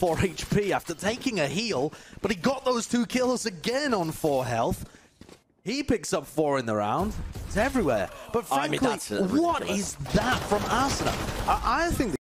4 HP after taking a heal, but he got those two kills again on 4 health. He picks up 4 in the round. It's everywhere. But I mean, frankly, that from Asuna? I, I think